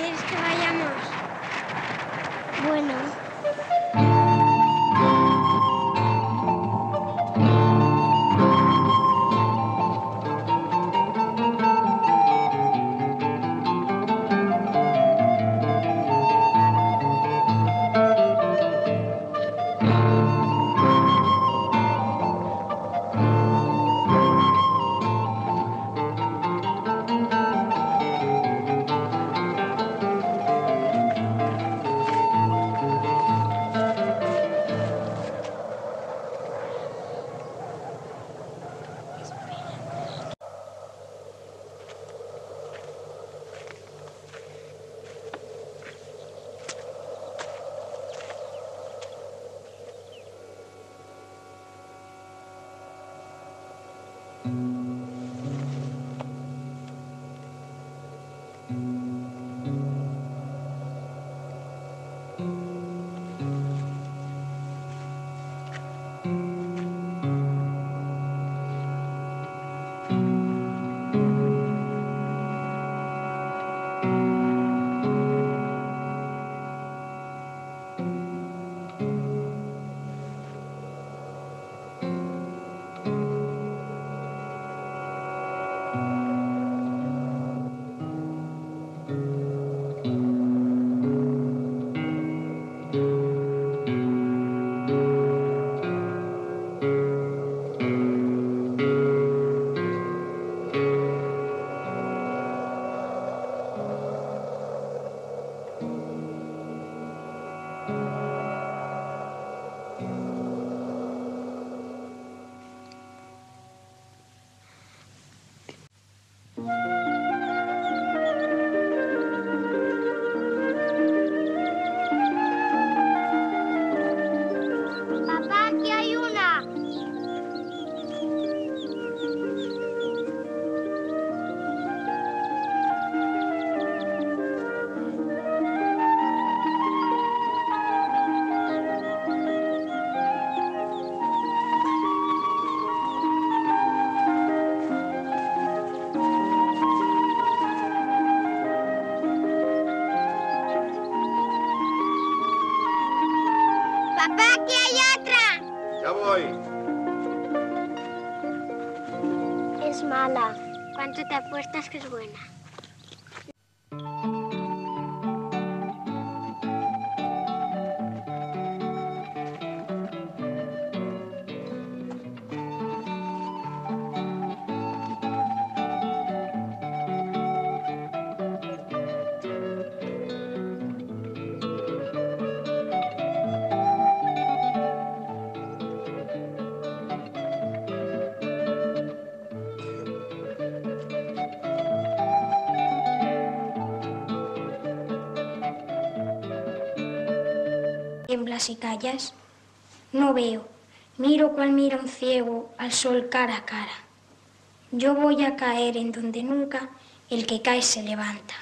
¿Quieres que vayamos? Bueno, voy. Es mala. ¿Cuánto te apuestas que es buena? Y. No veo. Miro cual mira un ciego al sol cara a cara. Yo voy a caer en donde nunca el que cae se levanta.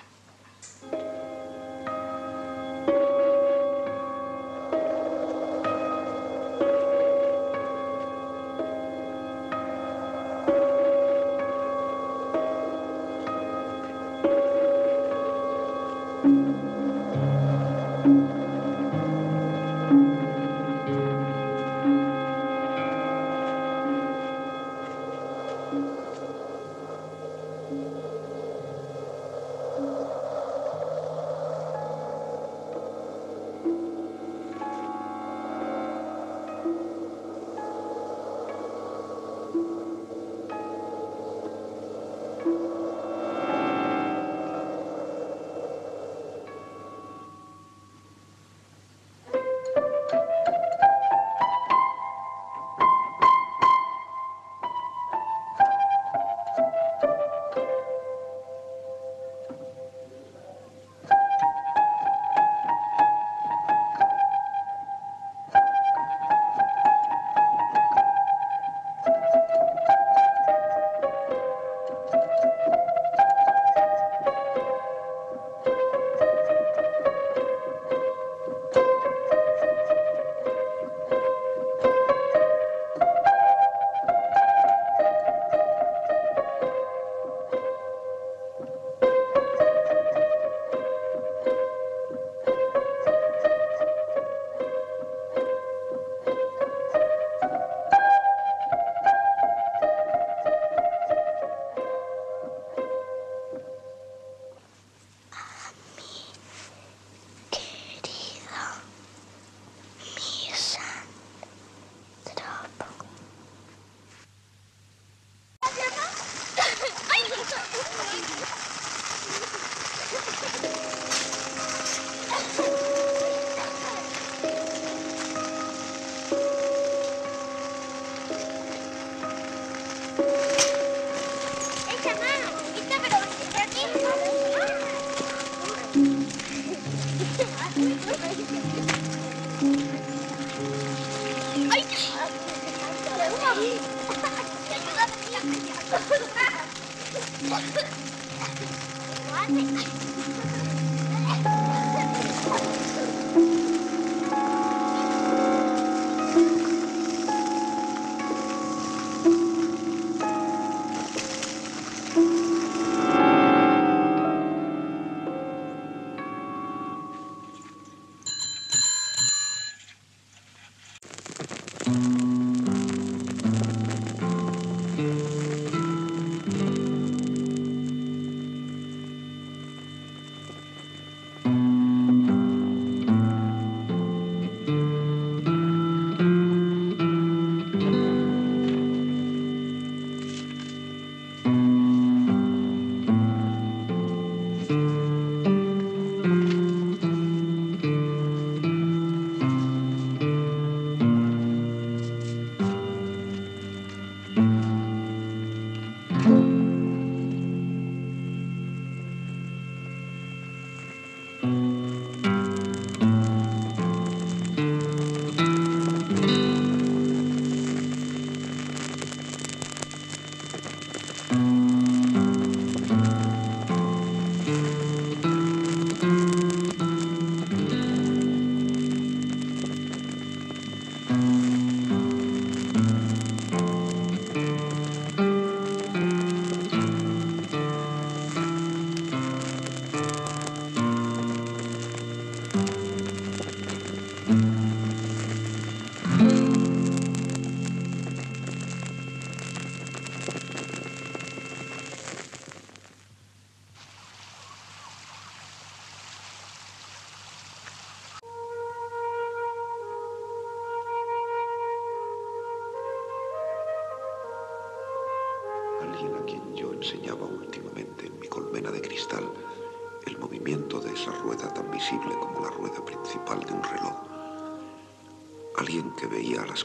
待って。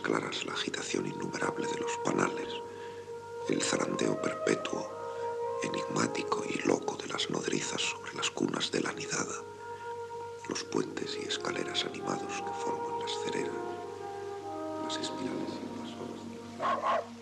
Claras la agitación innumerable de los panales, el zarandeo perpetuo, enigmático y loco de las nodrizas sobre las cunas de la nidada, los puentes y escaleras animados que forman las cereras, las espirales invasoras. Thank you.